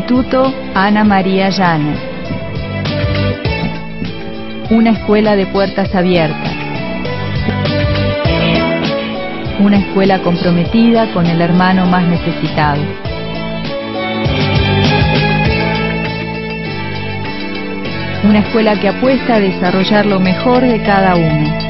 Instituto Ana María Llanes. Una escuela de puertas abiertas. Una escuela comprometida con el hermano más necesitado. Una escuela que apuesta a desarrollar lo mejor de cada uno.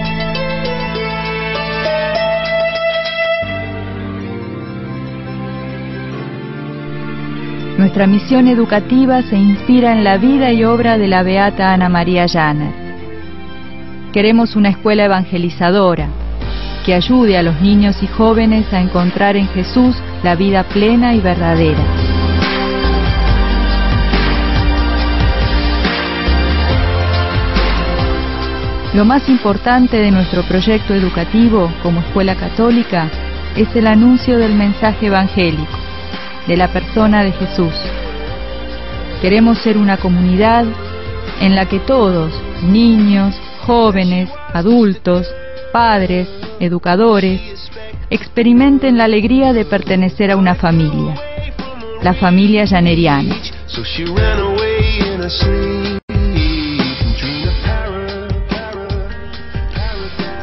Nuestra misión educativa se inspira en la vida y obra de la beata Ana María Llaner. Queremos una escuela evangelizadora que ayude a los niños y jóvenes a encontrar en Jesús la vida plena y verdadera. Lo más importante de nuestro proyecto educativo como escuela católica es el anuncio del mensaje evangélico de la persona de Jesús. Queremos ser una comunidad en la que todos, niños, jóvenes, adultos, padres, educadores, experimenten la alegría de pertenecer a una familia, la familia llaneriana.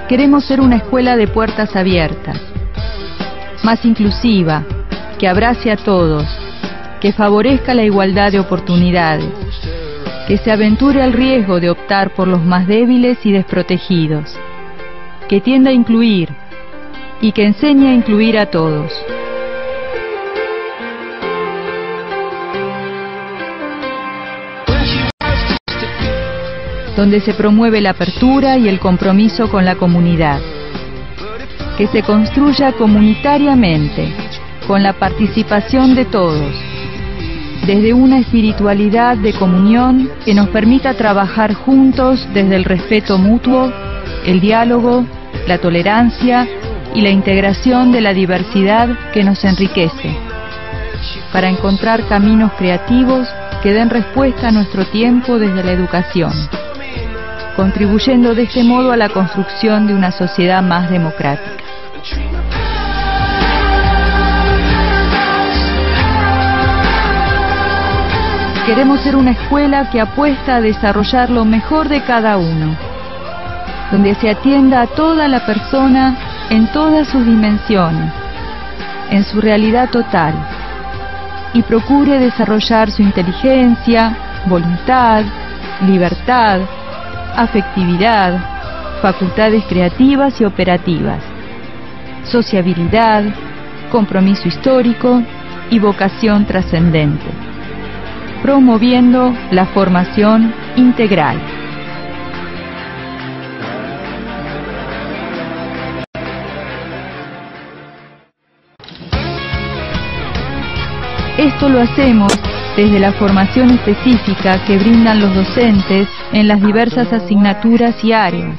Queremos ser una escuela de puertas abiertas, más inclusiva, que abrace a todos, que favorezca la igualdad de oportunidades, que se aventure al riesgo de optar por los más débiles y desprotegidos, que tienda a incluir y que enseñe a incluir a todos. donde se promueve la apertura y el compromiso con la comunidad, que se construya comunitariamente con la participación de todos, desde una espiritualidad de comunión que nos permita trabajar juntos desde el respeto mutuo, el diálogo, la tolerancia y la integración de la diversidad que nos enriquece, para encontrar caminos creativos que den respuesta a nuestro tiempo desde la educación, contribuyendo de este modo a la construcción de una sociedad más democrática. Queremos ser una escuela que apuesta a desarrollar lo mejor de cada uno, donde se atienda a toda la persona en todas sus dimensiones, en su realidad total, y procure desarrollar su inteligencia, voluntad, libertad, afectividad, facultades creativas y operativas, sociabilidad, compromiso histórico y vocación trascendente promoviendo la formación integral. Esto lo hacemos desde la formación específica que brindan los docentes en las diversas asignaturas y áreas,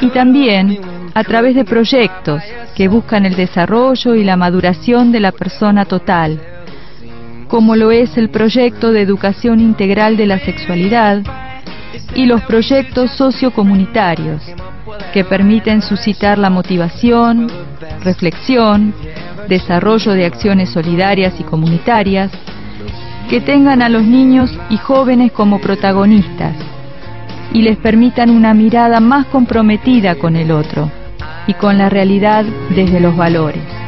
y también a través de proyectos que buscan el desarrollo y la maduración de la persona total como lo es el proyecto de educación integral de la sexualidad y los proyectos sociocomunitarios, que permiten suscitar la motivación, reflexión, desarrollo de acciones solidarias y comunitarias, que tengan a los niños y jóvenes como protagonistas y les permitan una mirada más comprometida con el otro y con la realidad desde los valores.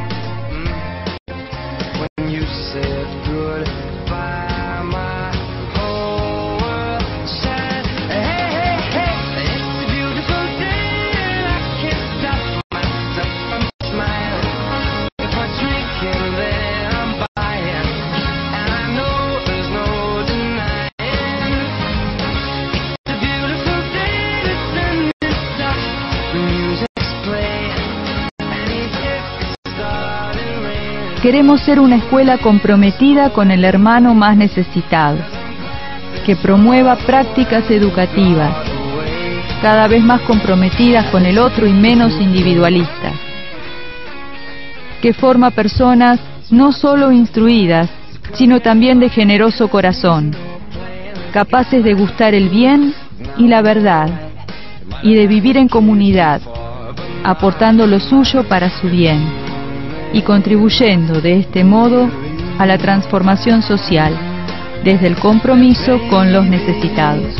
Queremos ser una escuela comprometida con el hermano más necesitado, que promueva prácticas educativas, cada vez más comprometidas con el otro y menos individualistas, que forma personas no solo instruidas, sino también de generoso corazón, capaces de gustar el bien y la verdad, y de vivir en comunidad, aportando lo suyo para su bien y contribuyendo de este modo a la transformación social desde el compromiso con los necesitados.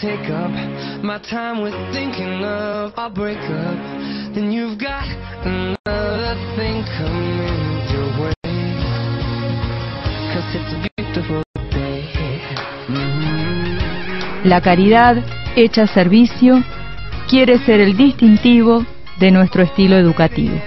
Take up my time with thinking of our breakup, then you've got another thing coming your way. Cause it's a beautiful day. La caridad hecha servicio quiere ser el distintivo de nuestro estilo educativo.